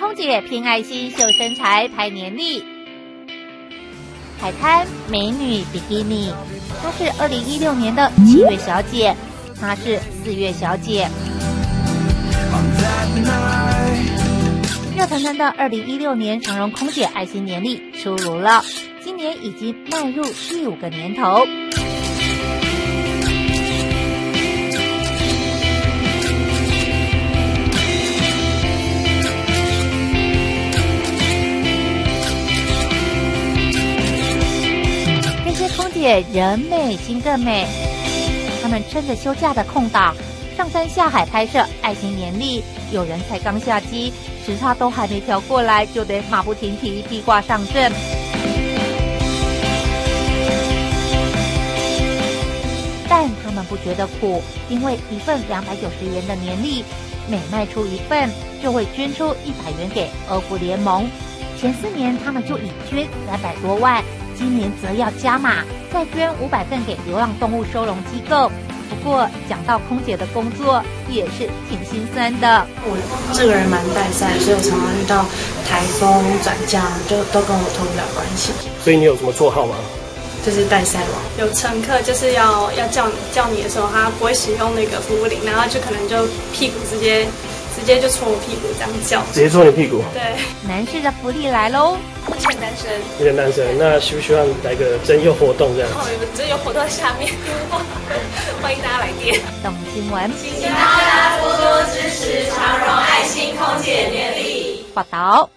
空姐拼爱心秀身材拍年历。海滩美女比基尼，她是二零一六年的七月小姐，她是四月小姐。热腾腾的二零一六年长荣空姐爱心年历出炉了，今年已经迈入第五个年头。空姐人美心更美，他们趁着休假的空档上山下海拍摄爱心年历，有人才刚下机，时差都还没调过来，就得马不停蹄披挂上阵。但他们不觉得苦，因为一份两百九十元的年历，每卖出一份就会捐出一百元给俄福联盟。前四年他们就已捐三百多万，今年则要加码，再捐五百份给流浪动物收容机构。不过讲到空姐的工作，也是挺心酸的。我这个人蛮带赛，所以我常常遇到台风转降，就都跟我脱不了关系。所以你有什么绰号吗？就是带赛王。有乘客就是要要叫你叫你的时候，他不会使用那个服务铃，然后就可能就屁股直接直接就戳我屁股这样叫。直接戳你屁股。对，男士的福利来喽！目前单身。目前单身，那需不需要来个征友活动这样？哦，有征友活动下面，欢迎大家来电。懂新闻，请大家多多支持长荣爱心空姐年历报道。